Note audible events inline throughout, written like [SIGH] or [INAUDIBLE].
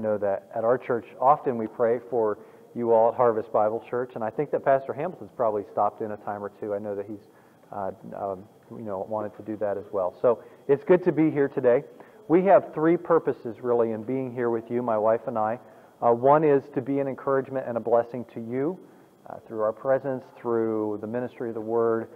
know that at our church, often we pray for you all at Harvest Bible Church, and I think that Pastor Hamilton's probably stopped in a time or two. I know that he's, uh, um, you know, wanted to do that as well. So it's good to be here today. We have three purposes really in being here with you, my wife and I. Uh, one is to be an encouragement and a blessing to you uh, through our presence, through the ministry of the Word,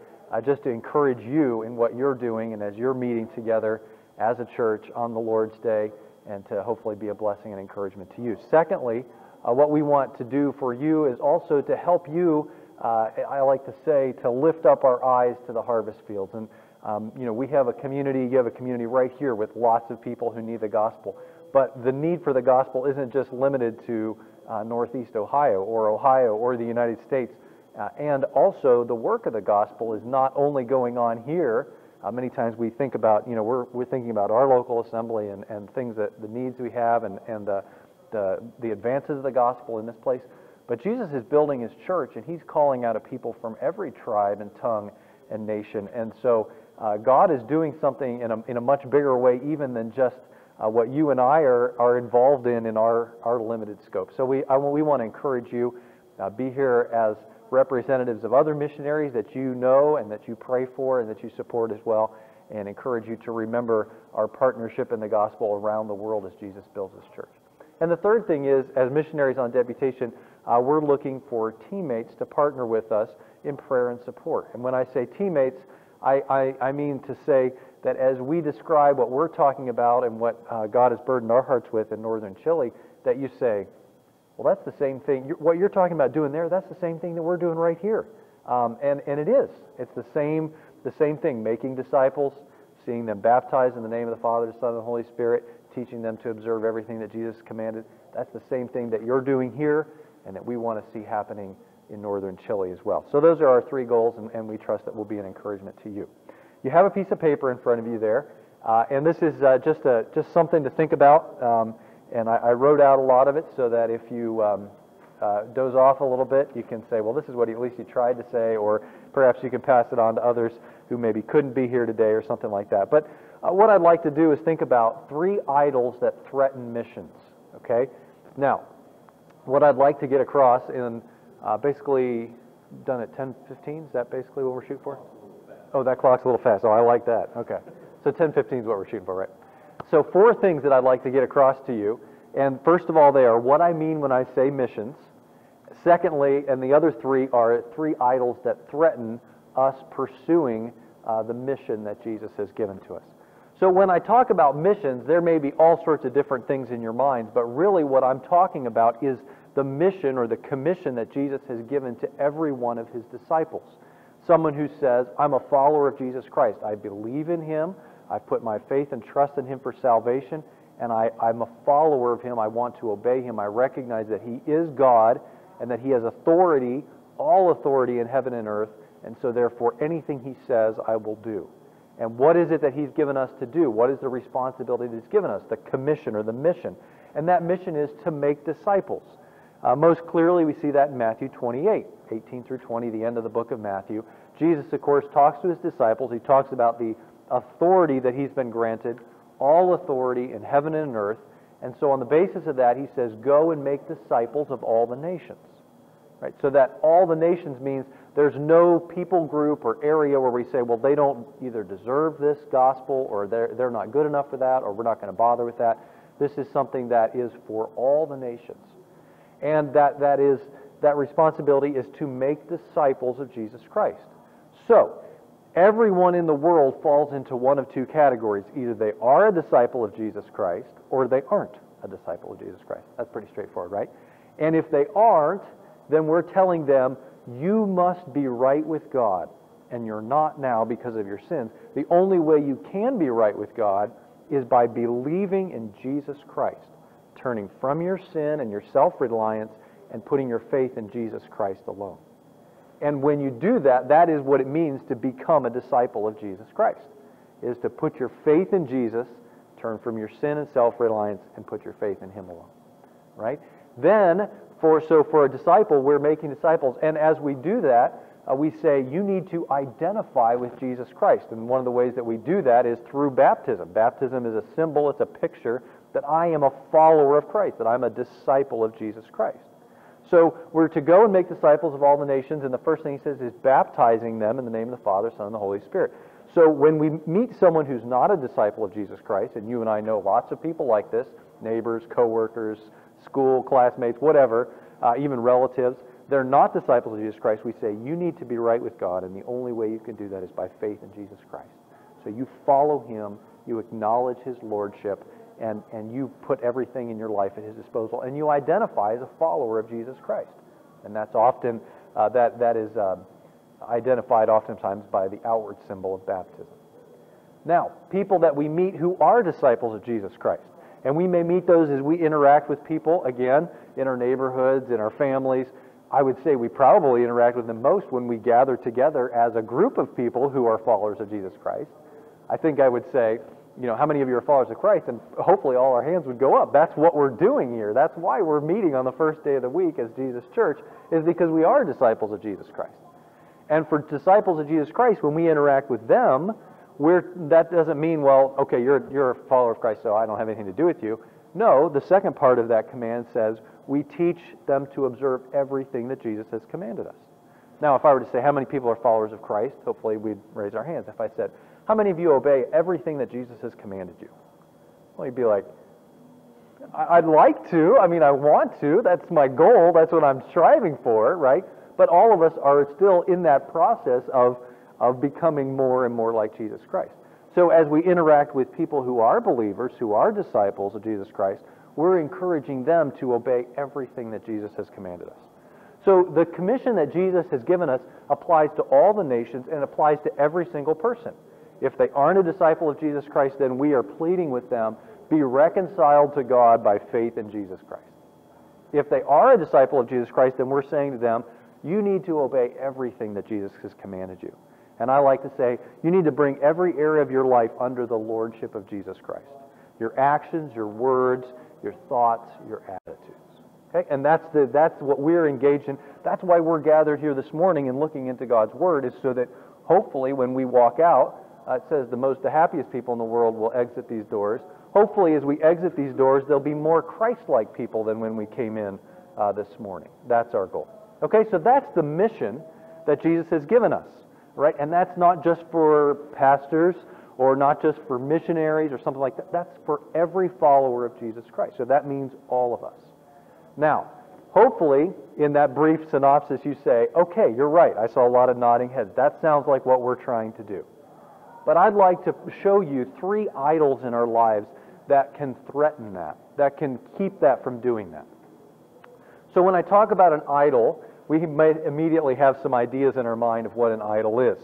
just to encourage you in what you're doing and as you're meeting together as a church on the Lord's Day and to hopefully be a blessing and encouragement to you. Secondly, uh, what we want to do for you is also to help you, uh, I like to say, to lift up our eyes to the harvest fields. And, um, you know, we have a community, you have a community right here with lots of people who need the gospel. But the need for the gospel isn't just limited to uh, Northeast Ohio or Ohio or the United States. Uh, and also, the work of the gospel is not only going on here. Uh, many times we think about, you know, we're, we're thinking about our local assembly and, and things that the needs we have and, and the, the, the advances of the gospel in this place. But Jesus is building his church and he's calling out a people from every tribe and tongue and nation. And so uh, God is doing something in a, in a much bigger way, even than just uh, what you and I are, are involved in in our, our limited scope. So we, I, we want to encourage you, uh, be here as representatives of other missionaries that you know and that you pray for and that you support as well, and encourage you to remember our partnership in the gospel around the world as Jesus builds his church. And the third thing is, as missionaries on deputation, uh, we're looking for teammates to partner with us in prayer and support. And when I say teammates, I, I, I mean to say that as we describe what we're talking about and what uh, God has burdened our hearts with in northern Chile, that you say, well, that's the same thing. What you're talking about doing there, that's the same thing that we're doing right here. Um, and, and it is. It's the same, the same thing, making disciples, seeing them baptized in the name of the Father, the Son, and the Holy Spirit, teaching them to observe everything that Jesus commanded. That's the same thing that you're doing here and that we want to see happening in northern Chile as well. So those are our three goals, and, and we trust that will be an encouragement to you. You have a piece of paper in front of you there, uh, and this is uh, just, a, just something to think about. Um, and I, I, wrote out a lot of it so that if you um, uh, doze off a little bit, you can say, well, this is what at least he tried to say, or perhaps you can pass it on to others who maybe couldn't be here today or something like that. But uh, what I'd like to do is think about three idols that threaten missions. Okay? Now, what I'd like to get across in uh, basically done at 10:15. Is that basically what we're shooting for? Oh, that clock's a little fast. Oh, I like that. Okay. So 10:15 is what we're shooting for, right? So four things that I'd like to get across to you. And first of all, they are what I mean when I say missions. Secondly, and the other three are three idols that threaten us pursuing uh, the mission that Jesus has given to us. So when I talk about missions, there may be all sorts of different things in your minds, but really what I'm talking about is the mission or the commission that Jesus has given to every one of his disciples. Someone who says, I'm a follower of Jesus Christ. I believe in him. I put my faith and trust in him for salvation, and I, I'm a follower of him. I want to obey him. I recognize that he is God and that he has authority, all authority in heaven and earth, and so therefore anything he says, I will do. And what is it that he's given us to do? What is the responsibility that he's given us? The commission or the mission. And that mission is to make disciples. Uh, most clearly, we see that in Matthew 28, 18 through 20, the end of the book of Matthew. Jesus, of course, talks to his disciples. He talks about the authority that he's been granted, all authority in heaven and earth. And so, on the basis of that, he says, Go and make disciples of all the nations. Right? So that all the nations means there's no people group or area where we say, well, they don't either deserve this gospel or they're, they're not good enough for that or we're not going to bother with that. This is something that is for all the nations. And that, that, is, that responsibility is to make disciples of Jesus Christ. So, everyone in the world falls into one of two categories. Either they are a disciple of Jesus Christ or they aren't a disciple of Jesus Christ. That's pretty straightforward, right? And if they aren't, then we're telling them you must be right with God, and you're not now because of your sins. The only way you can be right with God is by believing in Jesus Christ, turning from your sin and your self reliance and putting your faith in Jesus Christ alone. And when you do that, that is what it means to become a disciple of Jesus Christ, is to put your faith in Jesus, turn from your sin and self reliance, and put your faith in Him alone. Right? Then for, so for a disciple, we're making disciples. And as we do that, uh, we say, you need to identify with Jesus Christ. And one of the ways that we do that is through baptism. Baptism is a symbol, it's a picture that I am a follower of Christ, that I'm a disciple of Jesus Christ. So we're to go and make disciples of all the nations, and the first thing he says is baptizing them in the name of the Father, Son, and the Holy Spirit. So when we meet someone who's not a disciple of Jesus Christ, and you and I know lots of people like this, neighbors, coworkers, school classmates, whatever, uh, even relatives, they're not disciples of Jesus Christ, we say you need to be right with God, and the only way you can do that is by faith in Jesus Christ. So you follow him, you acknowledge his lordship, and, and you put everything in your life at his disposal, and you identify as a follower of Jesus Christ. And that's often, uh, that, that is uh, identified oftentimes by the outward symbol of baptism. Now, people that we meet who are disciples of Jesus Christ. And we may meet those as we interact with people, again, in our neighborhoods, in our families. I would say we probably interact with them most when we gather together as a group of people who are followers of Jesus Christ. I think I would say, you know, how many of you are followers of Christ? And hopefully all our hands would go up. That's what we're doing here. That's why we're meeting on the first day of the week as Jesus Church, is because we are disciples of Jesus Christ. And for disciples of Jesus Christ, when we interact with them, we're, that doesn't mean, well, okay, you're, you're a follower of Christ, so I don't have anything to do with you. No, the second part of that command says we teach them to observe everything that Jesus has commanded us. Now, if I were to say how many people are followers of Christ, hopefully we'd raise our hands. If I said, how many of you obey everything that Jesus has commanded you? Well, you'd be like, I'd like to. I mean, I want to. That's my goal. That's what I'm striving for, right? But all of us are still in that process of, of becoming more and more like Jesus Christ. So as we interact with people who are believers, who are disciples of Jesus Christ, we're encouraging them to obey everything that Jesus has commanded us. So the commission that Jesus has given us applies to all the nations and applies to every single person. If they aren't a disciple of Jesus Christ, then we are pleading with them, be reconciled to God by faith in Jesus Christ. If they are a disciple of Jesus Christ, then we're saying to them, you need to obey everything that Jesus has commanded you. And I like to say, you need to bring every area of your life under the lordship of Jesus Christ. Your actions, your words, your thoughts, your attitudes. Okay? And that's, the, that's what we're engaged in. That's why we're gathered here this morning and looking into God's Word, is so that hopefully when we walk out, uh, it says the most, the happiest people in the world will exit these doors. Hopefully, as we exit these doors, there'll be more Christ-like people than when we came in uh, this morning. That's our goal. Okay, so that's the mission that Jesus has given us, right? And that's not just for pastors or not just for missionaries or something like that. That's for every follower of Jesus Christ. So that means all of us. Now, hopefully, in that brief synopsis, you say, okay, you're right. I saw a lot of nodding heads. That sounds like what we're trying to do. But I'd like to show you three idols in our lives that can threaten that, that can keep that from doing that. So when I talk about an idol, we may immediately have some ideas in our mind of what an idol is.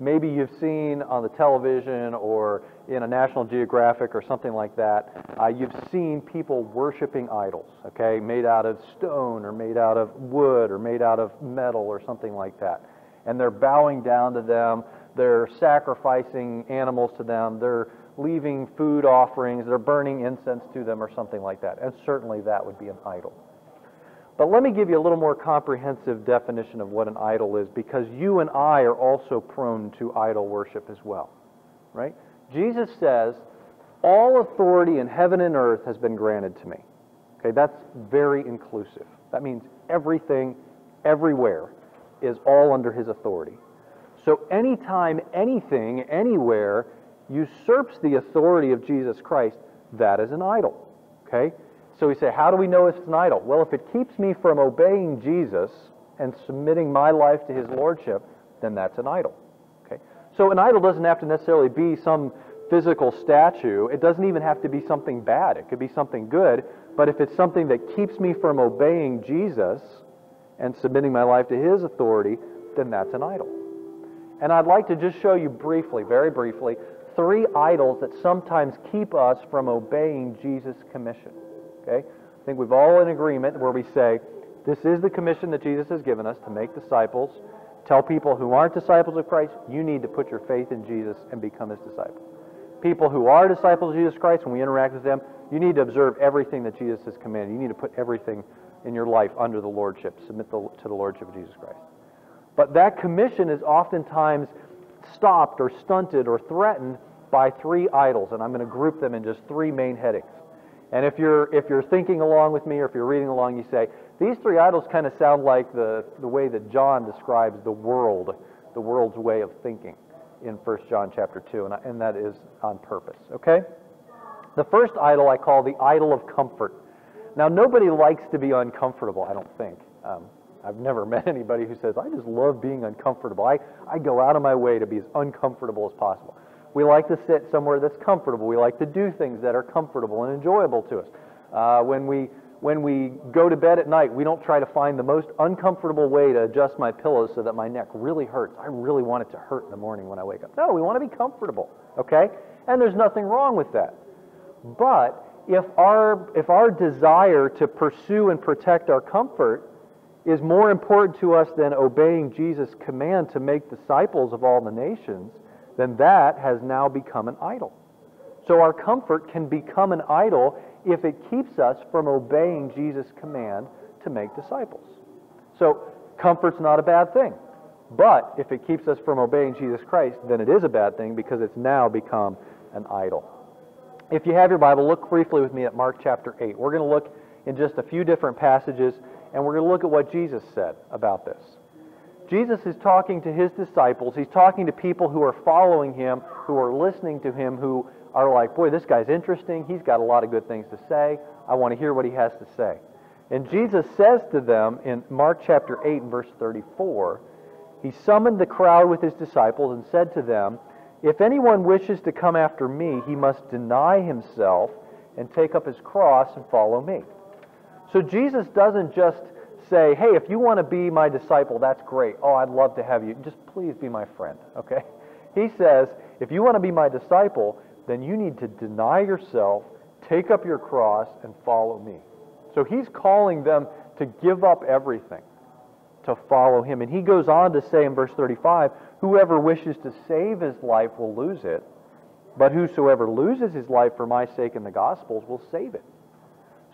Maybe you've seen on the television or in a National Geographic or something like that, uh, you've seen people worshiping idols, okay, made out of stone or made out of wood or made out of metal or something like that. And they're bowing down to them, they're sacrificing animals to them, they're leaving food offerings, they're burning incense to them or something like that. And certainly that would be an idol. But let me give you a little more comprehensive definition of what an idol is because you and I are also prone to idol worship as well. Right? Jesus says, All authority in heaven and earth has been granted to me. Okay, that's very inclusive. That means everything, everywhere, is all under his authority. So anytime anything, anywhere, usurps the authority of Jesus Christ, that is an idol. Okay? So we say, how do we know it's an idol? Well, if it keeps me from obeying Jesus and submitting my life to his lordship, then that's an idol. Okay? So an idol doesn't have to necessarily be some physical statue. It doesn't even have to be something bad. It could be something good. But if it's something that keeps me from obeying Jesus and submitting my life to his authority, then that's an idol. And I'd like to just show you briefly, very briefly, three idols that sometimes keep us from obeying Jesus' commission. Okay? I think we've all in agreement where we say, this is the commission that Jesus has given us to make disciples. Tell people who aren't disciples of Christ, you need to put your faith in Jesus and become his disciple. People who are disciples of Jesus Christ, when we interact with them, you need to observe everything that Jesus has commanded. You need to put everything in your life under the lordship, submit to the lordship of Jesus Christ. But that commission is oftentimes stopped or stunted or threatened by three idols, and I'm going to group them in just three main headings. And if you're, if you're thinking along with me or if you're reading along, you say, these three idols kind of sound like the, the way that John describes the world, the world's way of thinking in 1 John chapter 2, and, I, and that is on purpose, okay? The first idol I call the idol of comfort. Now, nobody likes to be uncomfortable, I don't think. Um, I've never [LAUGHS] met anybody who says, I just love being uncomfortable. I, I go out of my way to be as uncomfortable as possible. We like to sit somewhere that's comfortable. We like to do things that are comfortable and enjoyable to us. Uh, when, we, when we go to bed at night, we don't try to find the most uncomfortable way to adjust my pillows so that my neck really hurts. I really want it to hurt in the morning when I wake up. No, we want to be comfortable, okay? And there's nothing wrong with that. But if our, if our desire to pursue and protect our comfort is more important to us than obeying Jesus' command to make disciples of all the nations, then that has now become an idol. So our comfort can become an idol if it keeps us from obeying Jesus' command to make disciples. So comfort's not a bad thing. But if it keeps us from obeying Jesus Christ, then it is a bad thing because it's now become an idol. If you have your Bible, look briefly with me at Mark chapter 8. We're going to look in just a few different passages, and we're going to look at what Jesus said about this. Jesus is talking to his disciples. He's talking to people who are following him, who are listening to him, who are like, boy, this guy's interesting. He's got a lot of good things to say. I want to hear what he has to say. And Jesus says to them in Mark chapter 8 and verse 34, he summoned the crowd with his disciples and said to them, If anyone wishes to come after me, he must deny himself and take up his cross and follow me. So Jesus doesn't just say, hey, if you want to be my disciple, that's great. Oh, I'd love to have you. Just please be my friend, okay? [LAUGHS] He says, if you want to be my disciple, then you need to deny yourself, take up your cross, and follow me. So he's calling them to give up everything to follow him. And he goes on to say in verse 35 Whoever wishes to save his life will lose it, but whosoever loses his life for my sake in the Gospels will save it.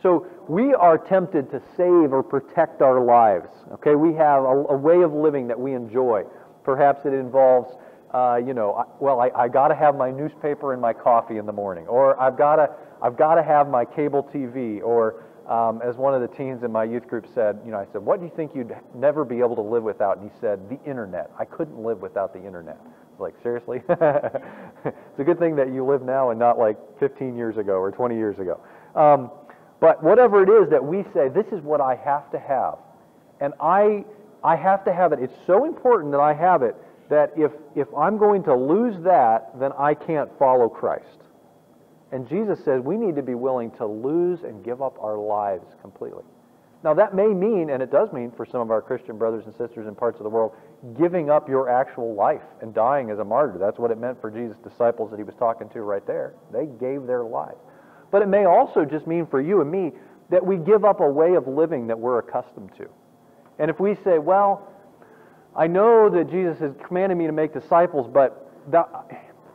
So we are tempted to save or protect our lives. Okay, we have a, a way of living that we enjoy. Perhaps it involves, uh, you know, I, well, I, I got to have my newspaper and my coffee in the morning, or I've got to, I've got to have my cable TV, or um, as one of the teens in my youth group said, you know, I said, what do you think you'd never be able to live without? And he said, the internet. I couldn't live without the internet. Like, seriously? [LAUGHS] it's a good thing that you live now and not like 15 years ago or 20 years ago. Um, but whatever it is that we say, this is what I have to have. And I, I have to have it. It's so important that I have it that if, if I'm going to lose that, then I can't follow Christ. And Jesus says we need to be willing to lose and give up our lives completely. Now, that may mean, and it does mean for some of our Christian brothers and sisters in parts of the world, giving up your actual life and dying as a martyr. That's what it meant for Jesus' disciples that he was talking to right there. They gave their lives. But it may also just mean for you and me that we give up a way of living that we're accustomed to. And if we say, well, I know that Jesus has commanded me to make disciples, but that,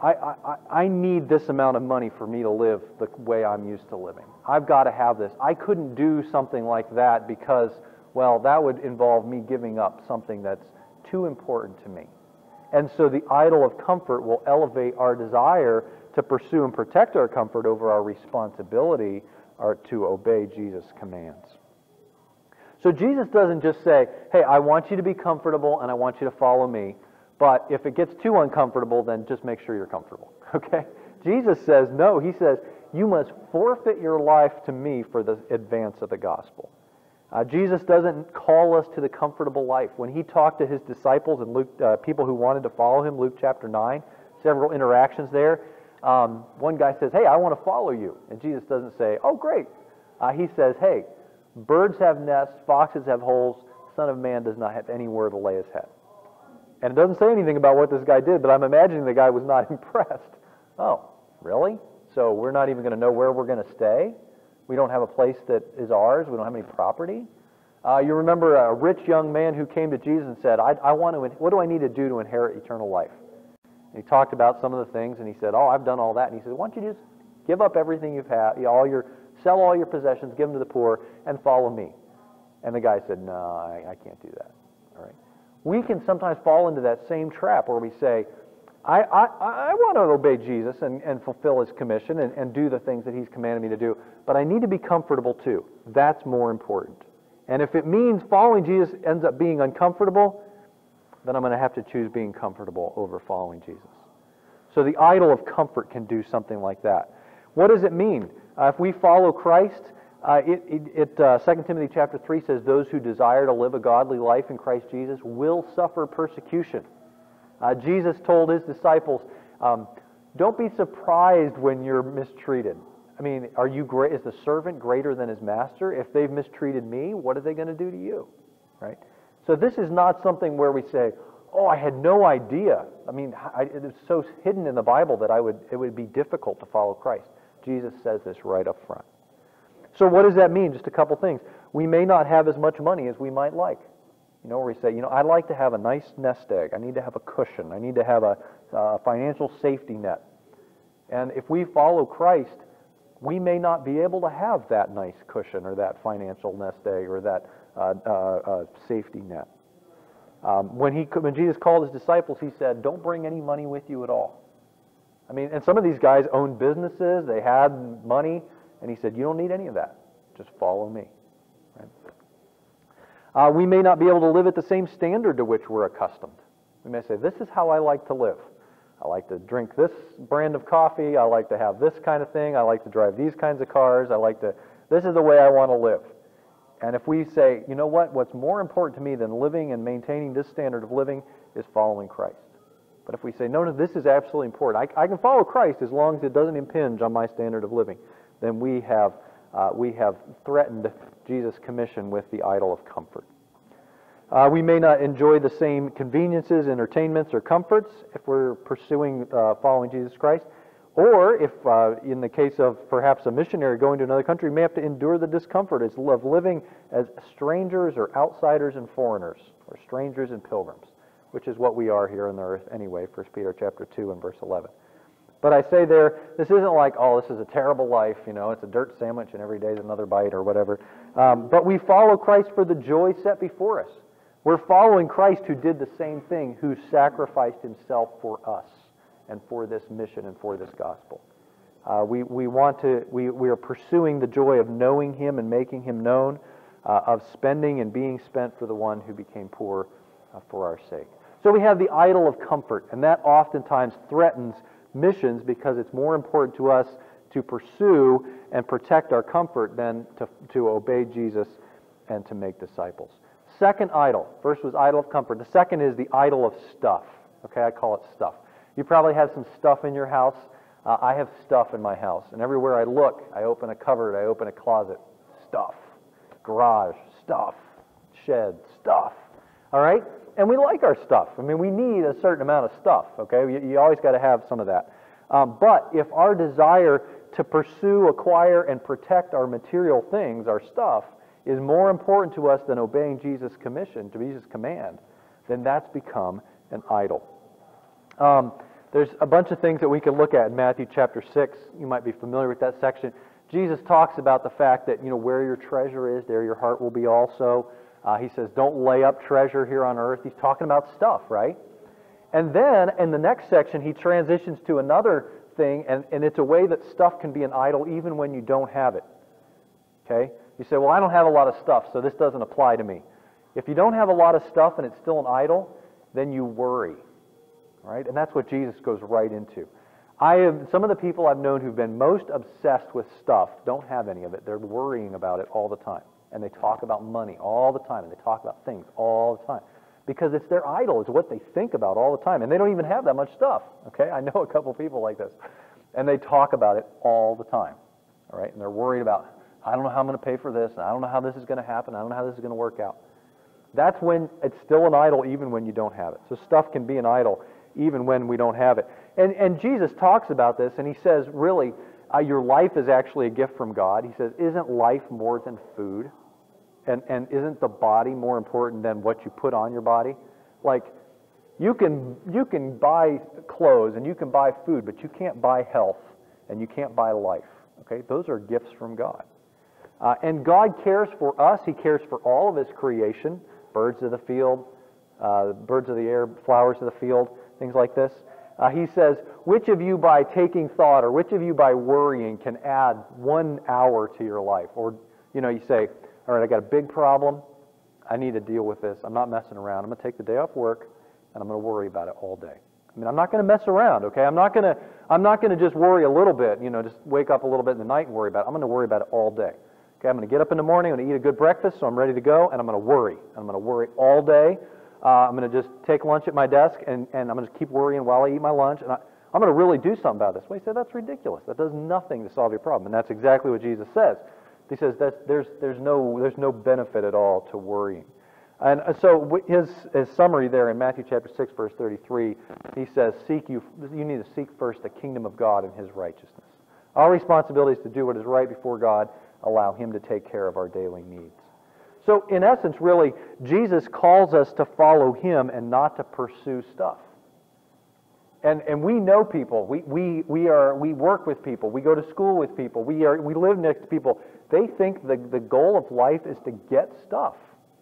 I, I, I need this amount of money for me to live the way I'm used to living. I've got to have this. I couldn't do something like that because, well, that would involve me giving up something that's too important to me. And so the idol of comfort will elevate our desire to pursue and protect our comfort over our responsibility are to obey Jesus' commands. So Jesus doesn't just say, hey, I want you to be comfortable and I want you to follow me, but if it gets too uncomfortable, then just make sure you're comfortable. [LAUGHS] Okay? Jesus says, no, he says, you must forfeit your life to me for the advance of the gospel. Uh, Jesus doesn't call us to the comfortable life. When he talked to his disciples and Luke, uh, people who wanted to follow him, Luke chapter 9, several interactions there, um, one guy says, Hey, I want to follow you. And Jesus doesn't say, Oh, great. Uh, he says, Hey, birds have nests, foxes have holes, Son of Man does not have anywhere to lay his head. And it doesn't say anything about what this guy did, but I'm imagining the guy was not [LAUGHS] impressed. Oh, really? So we're not even going to know where we're going to stay? We don't have a place that is ours? We don't have any property? Uh, you remember a rich young man who came to Jesus and said, I, I want to, what do I need to do to inherit eternal life? He talked about some of the things, and he said, "Oh, I've done all that." And he said, "Why don't you just give up everything you've had, all your, sell all your possessions, give them to the poor, and follow me?" And the guy said, "No, I, I can't do that." All right. We can sometimes fall into that same trap where we say, I, I, I want to obey Jesus and, and fulfill his commission and, and do the things that he's commanded me to do, but I need to be comfortable too. That's more important. And if it means following Jesus ends up being uncomfortable, then I'm going to have to choose being comfortable over following Jesus. So the idol of comfort can do something like that. What does it mean? Uh, if we follow Christ, uh, it, it, it uh, 2 Timothy chapter 3 says, Those who desire to live a godly life in Christ Jesus will suffer persecution. Uh, Jesus told his disciples, um, Don't be surprised when you're mistreated. I mean, are you great? Is the servant greater than his master? If they've mistreated me, what are they going to do to you? Right? So this is not something where we say, "Oh, I had no idea." I mean, I, it is so hidden in the Bible that I would it would be difficult to follow Christ. Jesus says this right up front. So what does that mean? Just a couple things. We may not have as much money as we might like. You know, where we say, you know, I'd like to have a nice nest egg. I need to have a cushion. I need to have a, financial safety net. And if we follow Christ, we may not be able to have that nice cushion or that financial nest egg or that safety net. Um, when, he, when Jesus called his disciples, he said, Don't bring any money with you at all. I mean, and some of these guys owned businesses, they had money, and he said, You don't need any of that. Just follow me. Right? Uh, we may not be able to live at the same standard to which we're accustomed. We may say, This is how I like to live. I like to drink this brand of coffee. I like to have this kind of thing. I like to drive these kinds of cars. I like to, this is the way I want to live. And if we say, you know what, what's more important to me than living and maintaining this standard of living is following Christ. But if we say, no, no, this is absolutely important, I, I can follow Christ as long as it doesn't impinge on my standard of living, then we have, uh, we have threatened Jesus' commission with the idol of comfort. Uh, we may not enjoy the same conveniences, entertainments, or comforts if we're pursuing uh, following Jesus Christ. Or if, uh, in the case of perhaps a missionary going to another country, may have to endure the discomfort of living as strangers or outsiders and foreigners, or strangers and pilgrims, which is what we are here on the earth anyway, 1 Peter chapter 2 and verse 11. But I say there, this isn't like, oh, this is a terrible life, you know, it's a dirt sandwich and every day is another bite or whatever. Um, but we follow Christ for the joy set before us. We're following Christ who did the same thing, who sacrificed himself for us and for this mission and for this gospel. Uh, we, we want to, we, we are pursuing the joy of knowing Him and making Him known, uh, of spending and being spent for the one who became poor uh, for our sake. So we have the idol of comfort, and that oftentimes threatens missions because it's more important to us to pursue and protect our comfort than to, to obey Jesus and to make disciples. Second idol. First was idol of comfort. The second is the idol of stuff. Okay, I call it stuff. You probably have some stuff in your house. Uh, I have stuff in my house. And everywhere I look, I open a cupboard, I open a closet. Stuff. Garage. Stuff. Shed. Stuff. All right? And we like our stuff. I mean, we need a certain amount of stuff, okay? You, you always got to have some of that. Um, but if our desire to pursue, acquire, and protect our material things, our stuff, is more important to us than obeying Jesus' commission, to Jesus' command, then that's become an idol. Um, there's a bunch of things that we can look at in Matthew chapter 6. You might be familiar with that section. Jesus talks about the fact that, you know, where your treasure is, there your heart will be also. Uh, he says, don't lay up treasure here on earth. He's talking about stuff, right? And then in the next section, he transitions to another thing, and, and it's a way that stuff can be an idol even when you don't have it. Okay? You say, well, I don't have a lot of stuff, so this doesn't apply to me. If you don't have a lot of stuff and it's still an idol, then you worry right? And that's what Jesus goes right into. I have, some of the people I've known who've been most obsessed with stuff don't have any of it. They're worrying about it all the time. And they talk about money all the time. And they talk about things all the time. Because it's their idol. It's what they think about all the time. And they don't even have that much stuff. Okay? I know a couple people like this. And they talk about it all the time. All right? And they're worried about, I don't know how I'm going to pay for this. And I don't know how this is going to happen. I don't know how this is going to work out. That's when it's still an idol even when you don't have it. So stuff can be an idol even when we don't have it. And, and Jesus talks about this, and he says, really, uh, your life is actually a gift from God. He says, isn't life more than food? And, and isn't the body more important than what you put on your body? Like, you can, you can buy clothes and you can buy food, but you can't buy health and you can't buy life. Okay? Those are gifts from God. Uh, and God cares for us. He cares for all of His creation birds of the field, uh, birds of the air, flowers of the field things like this. Uh, he says, Which of you by taking thought or which of you by worrying can add one hour to your life? Or, you know, you say, All right, I got a big problem. I need to deal with this. I'm not messing around. I'm going to take the day off work and I'm going to worry about it all day. I mean, I'm not going to mess around, okay? I'm not going to I'm not going to just worry a little bit, you know, just wake up a little bit in the night and worry about it. I'm going to worry about it all day. Okay, I'm going to get up in the morning, I'm going to eat a good breakfast, so I'm ready to go, and I'm going to worry. I'm going to worry all day. Uh, I'm going to just take lunch at my desk, and, and I'm going to keep worrying while I eat my lunch, and I, I'm going to really do something about this. Well, he said, that's ridiculous. That does nothing to solve your problem. And that's exactly what Jesus says. He says there's, there's, no, there's no benefit at all to worrying. And uh, so his, his summary there in Matthew chapter 6, verse 33, he says, seek you, you need to seek first the kingdom of God and his righteousness. Our responsibility is to do what is right before God, allow him to take care of our daily needs. So in essence, really, Jesus calls us to follow him and not to pursue stuff. And, and we know people. We, we, we, are, we work with people. We go to school with people. We, are, we live next to people. They think the, the goal of life is to get stuff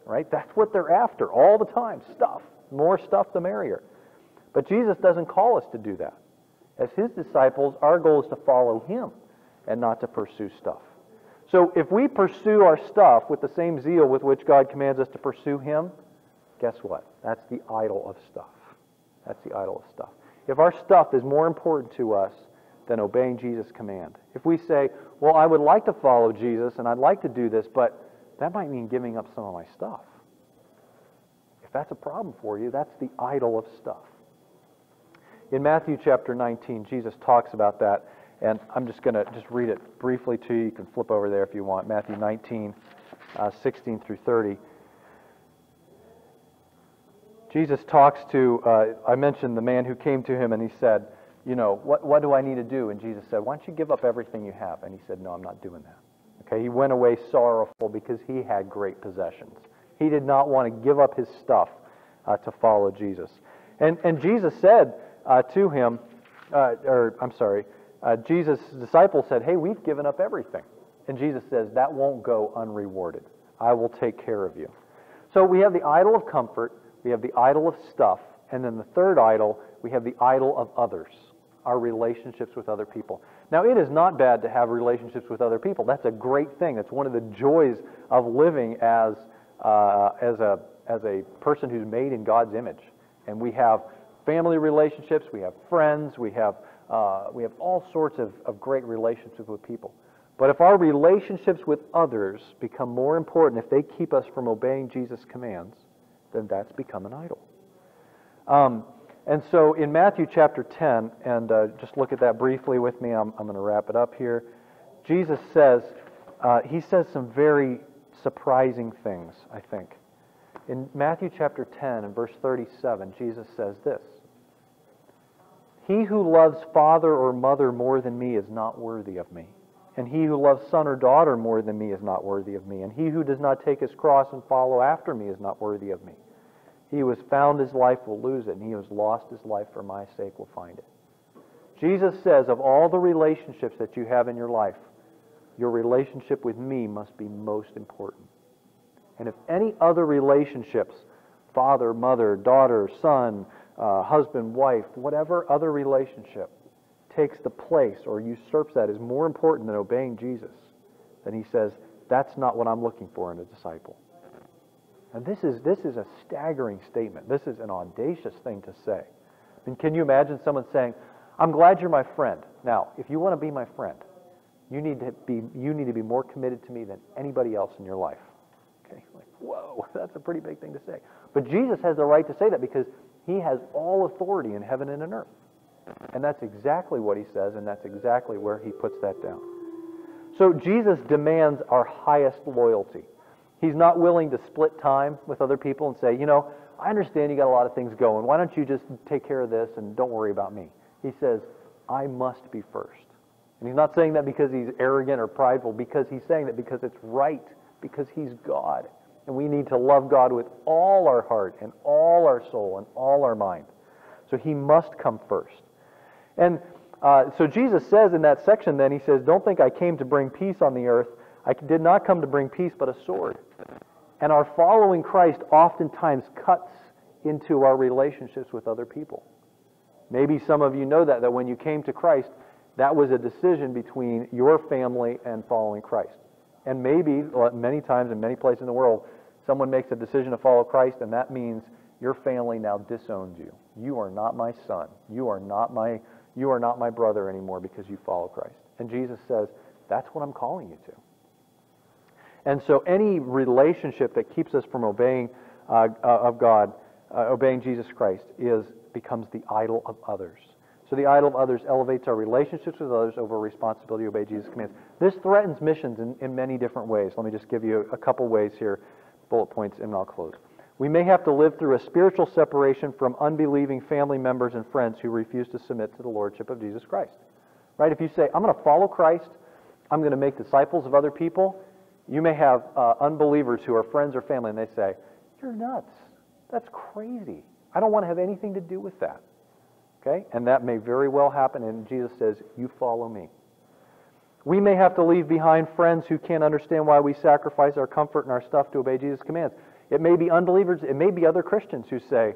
right? That's what they're after all the time stuff. More stuff, the merrier. But Jesus doesn't call us to do that. As his disciples, our goal is to follow him and not to pursue stuff. So if we pursue our stuff with the same zeal with which God commands us to pursue him, guess what? That's the idol of stuff. That's the idol of stuff. If our stuff is more important to us than obeying Jesus' command, if we say, well, I would like to follow Jesus and I'd like to do this, but that might mean giving up some of my stuff. If that's a problem for you, that's the idol of stuff. In Matthew chapter 19, Jesus talks about that, and I'm just going to just read it briefly to you. You can flip over there if you want. Matthew 19, uh, 16 through 30. Jesus talks to, uh, I mentioned the man who came to him and he said, You know, what, what do I need to do? And Jesus said, Why don't you give up everything you have? And he said, No, I'm not doing that. Okay, he went away sorrowful because he had great possessions. He did not want to give up his stuff uh, to follow Jesus. And, and Jesus said uh, to him, uh, or I'm sorry, uh, Jesus' disciples said, Hey, we've given up everything. And Jesus says, That won't go unrewarded. I will take care of you. So we have the idol of comfort, we have the idol of stuff, and then the third idol, we have the idol of others, our relationships with other people. Now, it is not bad to have relationships with other people. That's a great thing. It's one of the joys of living as, uh, as, a, as a person who's made in God's image. And we have family relationships, we have friends, we have, uh, we have all sorts of, of great relationships with people. But if our relationships with others become more important, if they keep us from obeying Jesus' commands, then that's become an idol. Um, and so in Matthew chapter 10, and uh, just look at that briefly with me, I'm, I'm going to wrap it up here. Jesus says, uh, he says some very surprising things, I think. In Matthew chapter 10 and verse 37, Jesus says this He who loves father or mother more than me is not worthy of me. And he who loves son or daughter more than me is not worthy of me. And he who does not take his cross and follow after me is not worthy of me. He who has found his life will lose it, and he who has lost his life for my sake will find it. Jesus says, of all the relationships that you have in your life, your relationship with me must be most important. And if any other relationships, father, mother, daughter, son, uh, husband, wife, whatever other relationship takes the place or usurps that is more important than obeying Jesus, then he says, that's not what I'm looking for in a disciple. And this is, this is a staggering statement. This is an audacious thing to say. I mean, can you imagine someone saying, I'm glad you're my friend. Now, if you want to be my friend, you need to be, you need to be more committed to me than anybody else in your life. Okay, like, whoa, [LAUGHS] that's a pretty big thing to say. But Jesus has the right to say that because he has all authority in heaven and in earth. And that's exactly what he says, and that's exactly where he puts that down. So Jesus demands our highest loyalty. He's not willing to split time with other people and say, you know, I understand you got a lot of things going. Why don't you just take care of this and don't worry about me? He says, I must be first. And he's not saying that because he's arrogant or prideful, because he's saying that because it's right, because he's God. And we need to love God with all our heart and all our soul and all our mind. So he must come first. And uh, so Jesus says in that section then, he says, Don't think I came to bring peace on the earth. I did not come to bring peace, but a sword. And our following Christ oftentimes cuts into our relationships with other people. Maybe some of you know that, that when you came to Christ, that was a decision between your family and following Christ. And maybe, many times in many places in the world, someone makes a decision to follow Christ, and that means your family now disowns you. You are not my son. You are not my, you are not my brother anymore because you follow Christ. And Jesus says, that's what I'm calling you to. And so any relationship that keeps us from obeying uh, uh, of God, uh, obeying Jesus Christ, is becomes the idol of others. So the idol of others elevates our relationships with others over responsibility to obey Jesus' commands. This threatens missions in, in many different ways. Let me just give you a couple ways here, bullet points, and I'll close. We may have to live through a spiritual separation from unbelieving family members and friends who refuse to submit to the lordship of Jesus Christ. Right? If you say, I'm going to follow Christ, I'm going to make disciples of other people, you may have uh, unbelievers who are friends or family, and they say, You're nuts. That's crazy. I don't want to have anything to do with that. Okay? And that may very well happen, and Jesus says, You follow me. We may have to leave behind friends who can't understand why we sacrifice our comfort and our stuff to obey Jesus' commands. It may be unbelievers, it may be other Christians who say,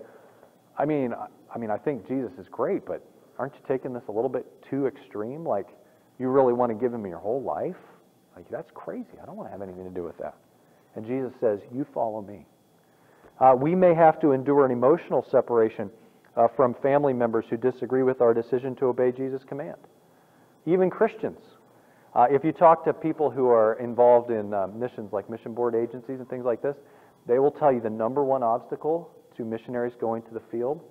I mean, I mean, I think Jesus is great, but aren't you taking this a little bit too extreme? Like, you really want to give him your whole life? Like, that's crazy. I don't want to have anything to do with that. And Jesus says, You follow me. Uh, we may have to endure an emotional separation uh, from family members who disagree with our decision to obey Jesus' command. Even Christians. Uh, if you talk to people who are involved in uh, missions like mission board agencies and things like this, they will tell you the number one obstacle to missionaries going to the field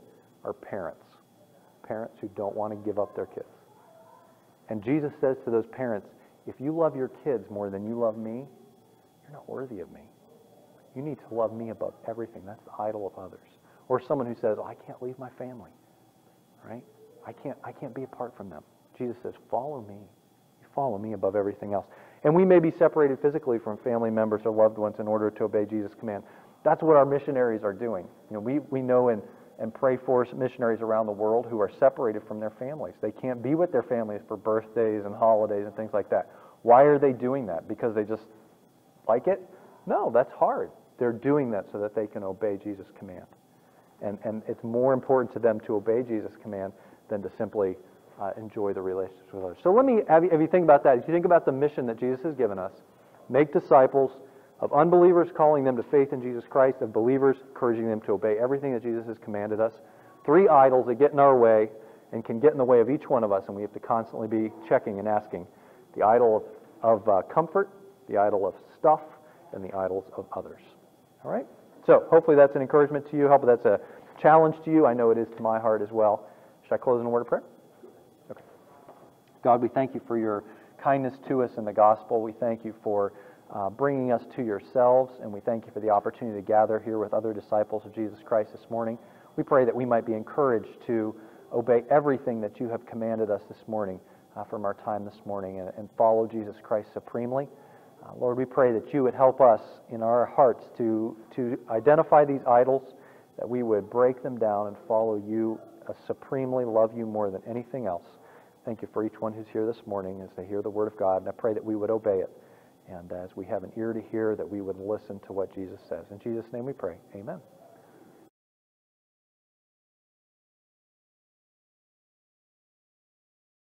are parents. Parents who don't want to give up their kids. And Jesus says to those parents, if you love your kids more than you love me, you're not worthy of me. You need to love me above everything. That's the idol of others. Or someone who says, oh, I can't leave my family. Right? I can't, I can't be apart from them. Jesus says, follow me. Follow me above everything else. And we may be separated physically from family members or loved ones in order to obey Jesus' command. That's what our missionaries are doing. You know, we, we know and, and pray for missionaries around the world who are separated from their families. They can't be with their families for birthdays and holidays and things like that. Why are they doing that? Because they just like it? No, that's hard. They're doing that so that they can obey Jesus' command. And, and it's more important to them to obey Jesus' command than to simply uh, enjoy the relationships with others. So let me have you, you think about that. If you think about the mission that Jesus has given us, make disciples of unbelievers, calling them to faith in Jesus Christ, of believers, encouraging them to obey everything that Jesus has commanded us. Three idols that get in our way and can get in the way of each one of us, and we have to constantly be checking and asking. The idol of, of uh, comfort, the idol of stuff, and the idols of others. All right? So hopefully that's an encouragement to you. Hopefully that's a challenge to you. I know it is to my heart as well. Should I close in a word of prayer? God, we thank you for your kindness to us in the gospel. We thank you for uh, bringing us to yourselves, and we thank you for the opportunity to gather here with other disciples of Jesus Christ this morning. We pray that we might be encouraged to obey everything that you have commanded us this morning uh, from our time this morning and, and follow Jesus Christ supremely. Uh, Lord, we pray that you would help us in our hearts to, to identify these idols, that we would break them down and follow you, uh, supremely love you more than anything else. Thank you for each one who's here this morning as they hear the word of God, and I pray that we would obey it. And as we have an ear to hear, that we would listen to what Jesus says. In Jesus' name we pray. Amen.